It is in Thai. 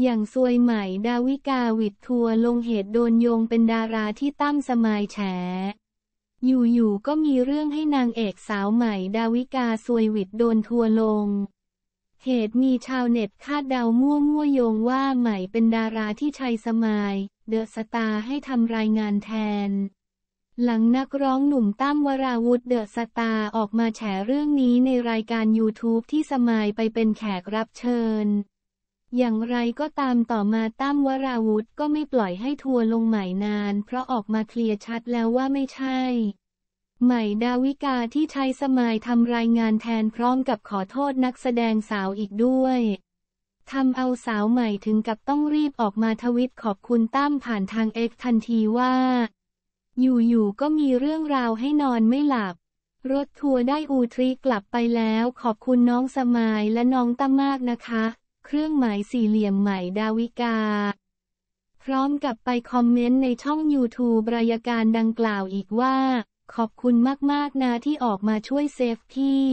อย่างซวยใหม่ดาวิกาวิดทัวร์ลงเหตุโดนโยงเป็นดาราที่ตั้มสมายแฉ อยู่ๆก็มีเรื่องให้นางเอกสาวใหม่ดาวิกาซวยวิดโดนทัวร์ลง เหตุมีชาวเน็ตคาดเดามั่วมั่วๆโยงว่าใหม่เป็นดาราที่ชัยสมาย เดอะสตาให้ทำรายงานแทน หลังนักร้องหนุ่มตั้มวราวุธเดอะสตาออกมาแฉเรื่องนี้ในรายการ YouTube ที่สมายไปเป็นแขกรับเชิญ อย่างไรก็ตามต่อมาตั้มวราวุธก็ไม่ปล่อยให้ทัวลงใหม่นาน เพราะออกมาเคลียร์ชัดแล้วว่าไม่ใช่ ใหม่ดาวิกาที่ใช้สมายทำรายงานแทนพร้อมกับขอโทษนักแสดงสาวอีกด้วยทำเอาสาวใหม่ถึงกับต้องรีบออกมาทวิตขอบคุณตั้มผ่านทางเอ็กทันทีว่า อยู่ๆก็มีเรื่องราวให้นอนไม่หลับ รถทัวร์ได้อูทรีกลับไปแล้วขอบคุณน้องสมายและน้องตั้มมากนะคะ เครื่องหมายสี่เหลี่ยมใหม่ดาวิกา พร้อมกับไปคอมเมนต์ในช่อง YouTube รายการดังกล่าวอีกว่า ขอบคุณมากๆนะที่ออกมาช่วยเซฟพี่